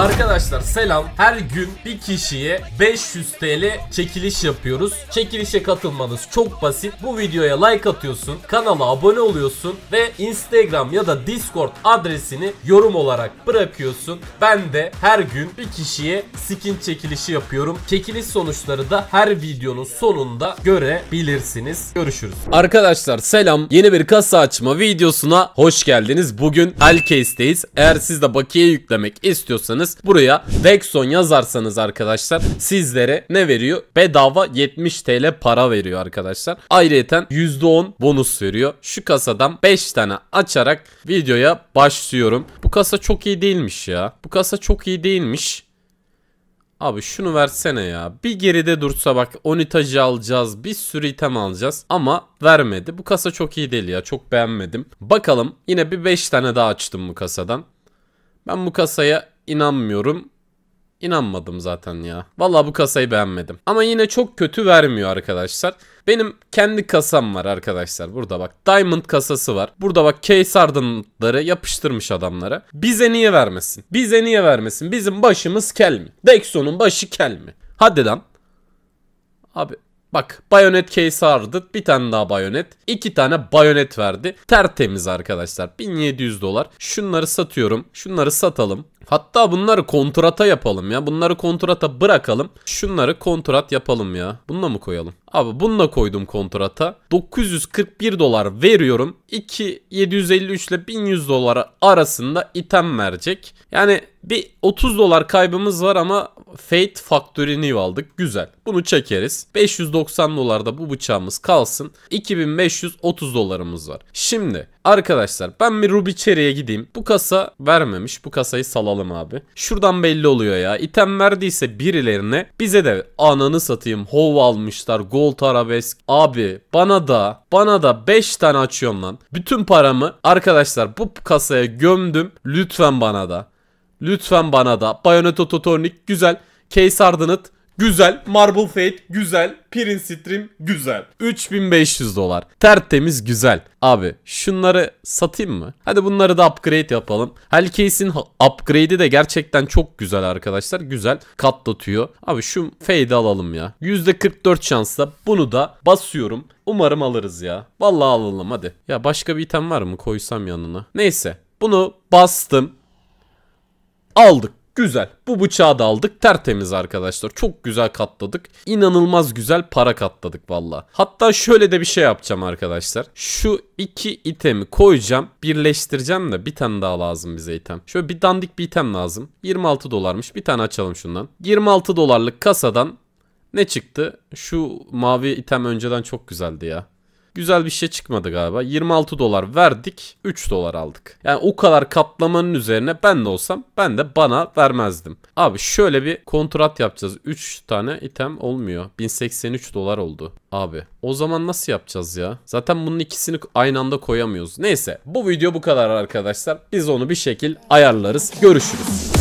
Arkadaşlar selam. Her gün bir kişiye 500 TL çekiliş yapıyoruz. Çekilişe katılmanız çok basit. Bu videoya like atıyorsun, kanala abone oluyorsun ve Instagram ya da Discord adresini yorum olarak bırakıyorsun. Ben de her gün bir kişiye skin çekilişi yapıyorum. Çekiliş sonuçları da her videonun sonunda görebilirsiniz. Görüşürüz. Arkadaşlar selam. Yeni bir kasa açma videosuna hoş geldiniz. Bugün Alcase'deyiz. Eğer siz de bakiye yüklemek istiyorsanız buraya Vexon yazarsanız arkadaşlar sizlere ne veriyor? Bedava 70 TL para veriyor arkadaşlar. Ayrıyeten %10 bonus veriyor. Şu kasadan 5 tane açarak videoya başlıyorum. Bu kasa çok iyi değilmiş ya. Bu kasa çok iyi değilmiş. Abi şunu versene ya. Bir geride dursa bak onitacı alacağız. Bir sürü item alacağız. Ama vermedi. Bu kasa çok iyi değil ya. Çok beğenmedim. Bakalım yine bir 5 tane daha açtım bu kasadan. Ben bu kasaya inanmıyorum. İnanmadım zaten ya. Vallahi bu kasayı beğenmedim. Ama yine çok kötü vermiyor arkadaşlar. Benim kendi kasam var arkadaşlar. Burada bak Diamond kasası var. Burada bak case ardınları yapıştırmış adamlara. Bize niye vermesin? Bize niye vermesin? Bizim başımız kel mi? Dexon'un başı kel mi? Hadi lan. Abi Bak bayonet case ardı. Bir tane daha bayonet. iki tane bayonet verdi. Tertemiz arkadaşlar. 1700 dolar. Şunları satıyorum. Şunları satalım. Hatta bunları kontrata yapalım ya. Bunları kontrata bırakalım. Şunları kontrat yapalım ya. Bununla mı koyalım? Abi bununla koydum kontrata. 941 dolar veriyorum. 2 753 ile 1100 dolar arasında item verecek. Yani bir 30 dolar kaybımız var ama Fate Factory New aldık. Güzel. Bunu çekeriz. 590 dolarda bu bıçağımız kalsın. 2530 dolarımız var. Şimdi arkadaşlar ben bir Ruby Cherry'e gideyim. Bu kasa vermemiş. Bu kasayı salalım abi. Şuradan belli oluyor ya. İtem verdiyse birilerine bize de ananı satayım. Hov almışlar. Gold arabesk. Abi bana da bana da 5 tane açıyorum lan. Bütün paramı arkadaşlar bu kasaya gömdüm. Lütfen bana da. Lütfen bana da. Bayonet Ototonik güzel. Case Ardınıt güzel. Marble Fate güzel. Prince Stream güzel. 3500 dolar. Tertemiz güzel. Abi şunları satayım mı? Hadi bunları da upgrade yapalım. Hellcase'in upgrade'i de gerçekten çok güzel arkadaşlar. Güzel katlatıyor. Abi şu fade'i alalım ya. %44 şansla bunu da basıyorum. Umarım alırız ya. Vallahi alalım hadi. Ya başka bir item var mı koysam yanına? Neyse. Bunu bastım. Aldık. Güzel. Bu bıçağı da aldık. Tertemiz arkadaşlar. Çok güzel katladık. İnanılmaz güzel para katladık valla. Hatta şöyle de bir şey yapacağım arkadaşlar. Şu iki itemi koyacağım. Birleştireceğim de bir tane daha lazım bize item. Şöyle bir dandik bir item lazım. 26 dolarmış. Bir tane açalım şundan. 26 dolarlık kasadan ne çıktı? Şu mavi item önceden çok güzeldi ya. Güzel bir şey çıkmadı galiba. 26 dolar verdik 3 dolar aldık. Yani o kadar katlamanın üzerine ben de olsam ben de bana vermezdim. Abi şöyle bir kontrat yapacağız. 3 tane item olmuyor. 1083 dolar oldu. Abi o zaman nasıl yapacağız ya? Zaten bunun ikisini aynı anda koyamıyoruz. Neyse bu video bu kadar arkadaşlar. Biz onu bir şekil ayarlarız. Görüşürüz.